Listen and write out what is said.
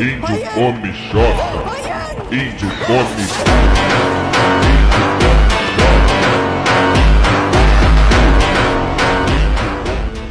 Índio come xota. Índio come.